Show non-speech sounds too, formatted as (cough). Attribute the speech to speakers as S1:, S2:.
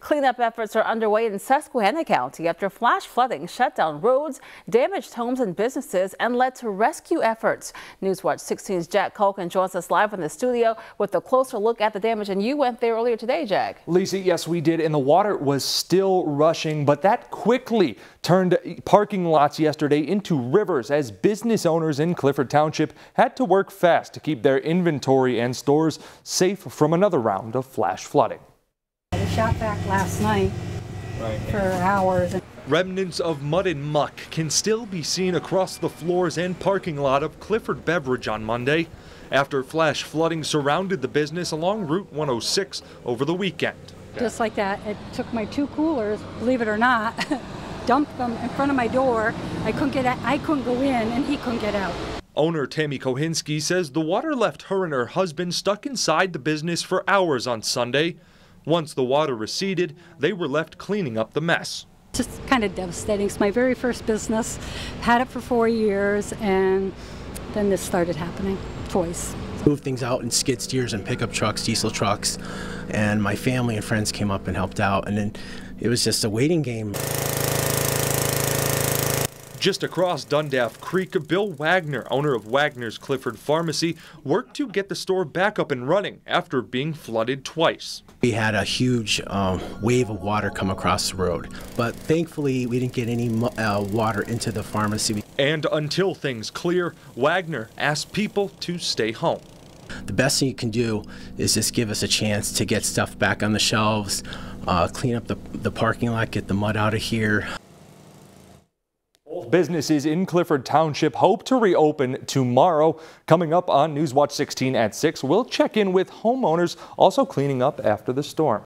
S1: Cleanup efforts are underway in Susquehanna County after flash flooding shut down roads, damaged homes and businesses, and led to rescue efforts. Newswatch 16's Jack Culkin joins us live in the studio with a closer look at the damage. And you went there earlier today, Jack.
S2: Lisa, yes, we did. And the water was still rushing, but that quickly turned parking lots yesterday into rivers as business owners in Clifford Township had to work fast to keep their inventory and stores safe from another round of flash flooding
S3: shot back last night right. for hours.
S2: Remnants of mud and muck can still be seen across the floors and parking lot of Clifford Beverage on Monday after flash flooding surrounded the business along Route 106 over the weekend.
S3: Just like that, it took my two coolers, believe it or not, (laughs) dumped them in front of my door. I couldn't get out, I couldn't go in and he couldn't get out.
S2: Owner Tammy Kohinski says the water left her and her husband stuck inside the business for hours on Sunday. Once the water receded, they were left cleaning up the mess.
S3: Just kind of devastating. It's my very first business. Had it for four years, and then this started happening twice.
S4: Moved things out in skid steers and pickup trucks, diesel trucks, and my family and friends came up and helped out, and then it was just a waiting game.
S2: Just across Dundaff Creek, Bill Wagner, owner of Wagner's Clifford Pharmacy, worked to get the store back up and running after being flooded twice.
S4: We had a huge um, wave of water come across the road, but thankfully we didn't get any uh, water into the pharmacy.
S2: And until things clear, Wagner asked people to stay home.
S4: The best thing you can do is just give us a chance to get stuff back on the shelves, uh, clean up the, the parking lot, get the mud out of here.
S2: Businesses in Clifford Township hope to reopen tomorrow. Coming up on Newswatch 16 at 6, we'll check in with homeowners also cleaning up after the storm.